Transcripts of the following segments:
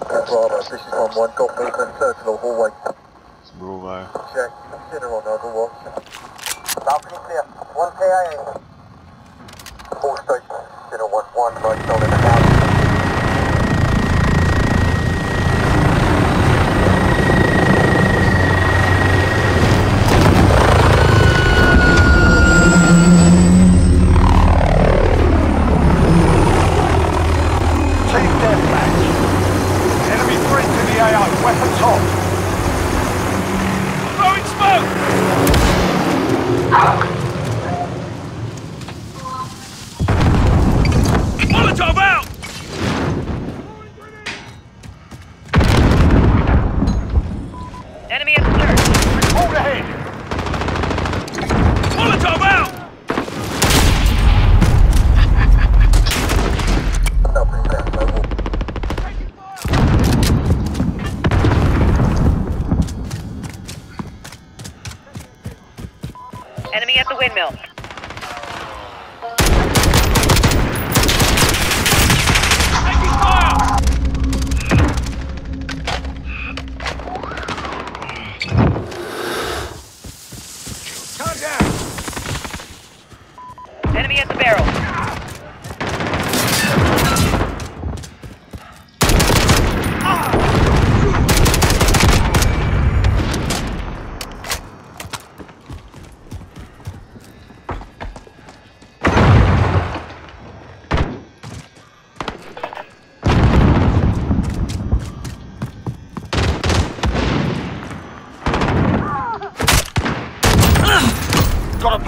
Bravo, this is 1-1, got movement, circular hallway. Bravo. Check, consider on overwatch. Balcony clear, 1 KIA. All stations, consider 1-1, right on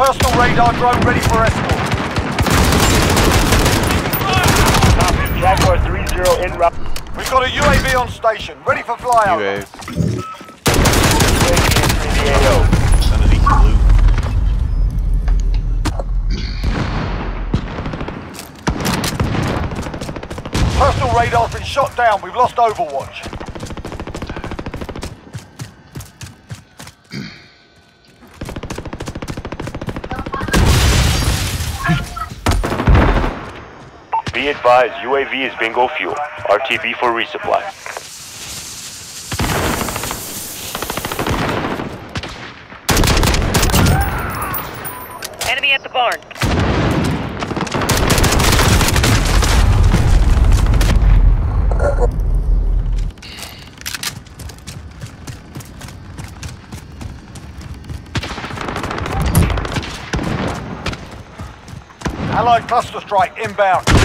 personal radar drone ready for escort. Jaguar 3-0 en route. We've got a UAV on station, ready for flyover. UAV. Entering the blue. Personal radar's been shot down. We've lost Overwatch. Be advised, UAV is bingo fuel. RTB for resupply. Enemy at the barn. Allied cluster strike inbound.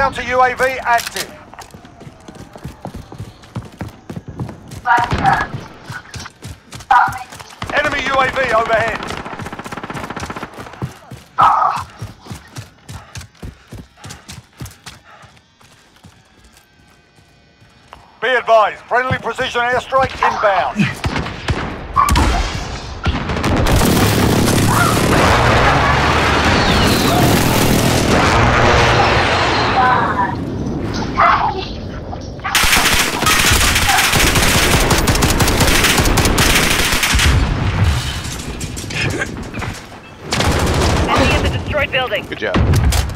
Counter UAV active. Enemy UAV overhead. Be advised, friendly precision airstrike inbound. Destroyed building. Good job.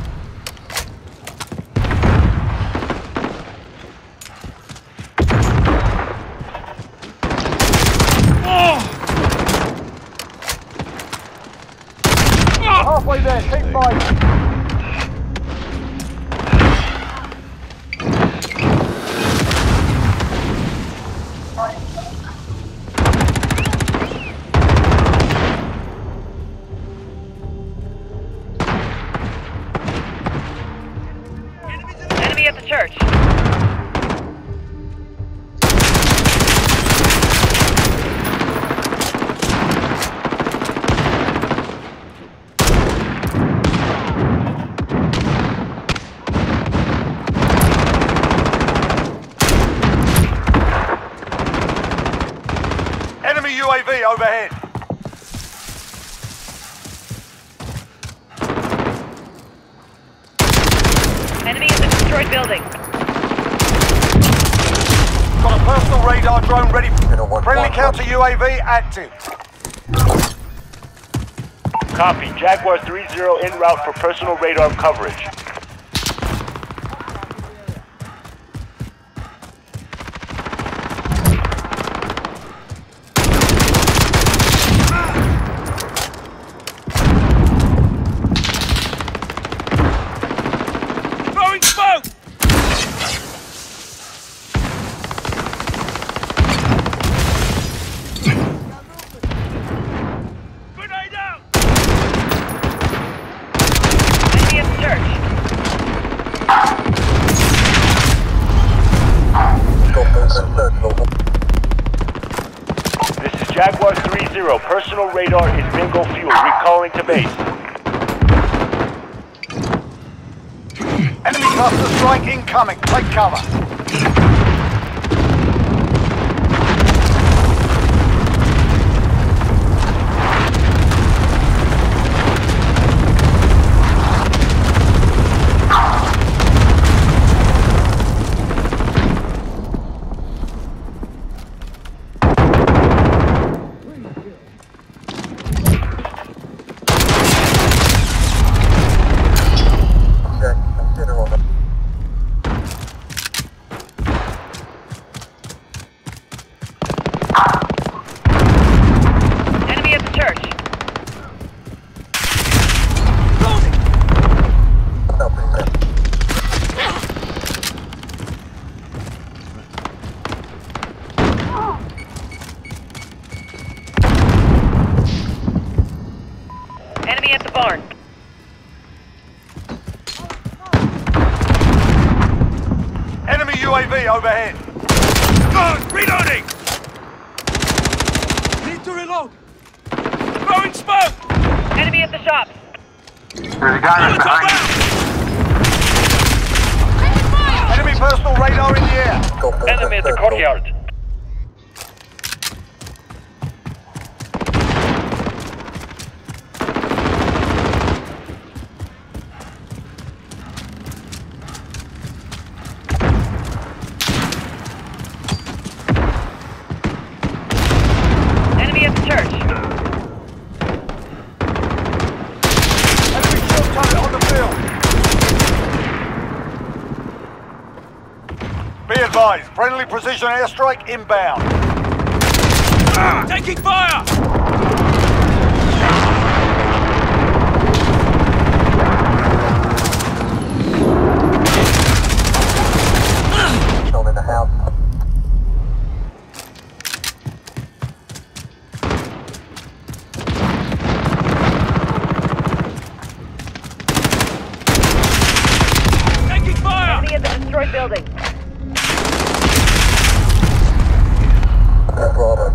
Enemy in the destroyed building. Got a personal radar drone ready. Zero one Friendly counter UAV active. Copy. Jaguar 3-0 en route for personal radar coverage. Throwing smoke! Grenade out! Enemy at the church. Go for the search local. This is Jaguar 3-0. Radar is bingo fuel. Recalling to base. Enemy cluster strike incoming. Take cover. Enemy at the church. Enemy at the barn. Enemy UAV overhead. reloading! Throwing smoke! Enemy at the shops. Enemy personal radar in the air. Enemy at the courtyard. Enemy at the church. Enemy shield turret on the field. Be advised, friendly precision airstrike inbound. taking fire! Shown in the house. Taking fire! Enemy at destroyed building. Bravo.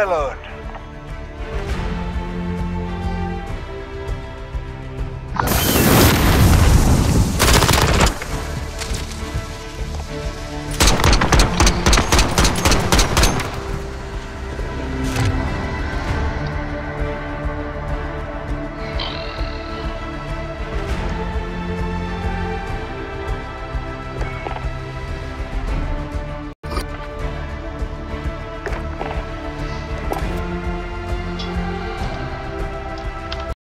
Good